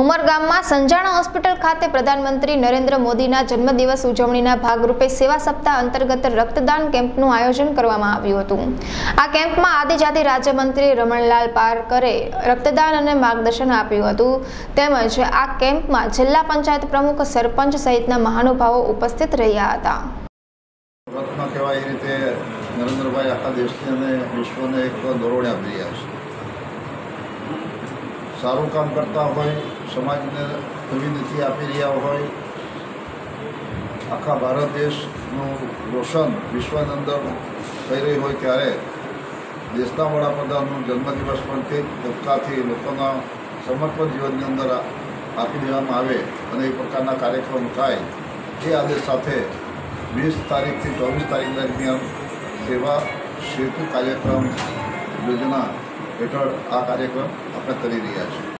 ઉમરગામમાં સંજાણા hospital ખાતે પ્રધાનમંત્રી નરેન્દ્ર મોદીના જન્મદિવસ ઉજવણીના ભાગરૂપે સેવા સપ્તાહ અંતર્ગત રક્તદાન કેમ્પનું આયોજન કરવામાં આવ્યું હતું. આ કેમ્પમાં આદિજાતિ રાજ્યમંત્રી રમણલાલ પારકરે રક્તદાન અને માર્ગદર્શન આપ્યું હતું. તેમજ આ કેમ્પમાં જિલ્લા પંચાયત પ્રમુખ સરપંચ સહિતના મહાનુભાવો ઉપસ્થિત રહ્યા હતા. નરેન્દ્રભાઈ આખા દેશને અને વિશ્વને એક દરોડે આપી રહ્યા છે. સારું કામ કરતા હોય, સમાજને નવી નીતિ આપી રહ્યા હોય. આખા ભારત દેશનું રોશન વિશ્વની અંદર થઈ રહી હોય ત્યારે દેશના વડાપ્રધાનનો જન્મદિવસ પણ તે ઉત્સાહથી લોકોના સમર્પણ જીવનની અંદર આપી દેવામાં આવે અને એ પ્રકારના કાર્યક્રમ થાય એ આદેશ સાથે વીસ તારીખથી ચોવીસ તારીખ દરમિયાન સેવા સેતુ કાર્યક્રમ યોજના હેઠળ આ કાર્યક્રમ આપણે કરી રહ્યા છીએ.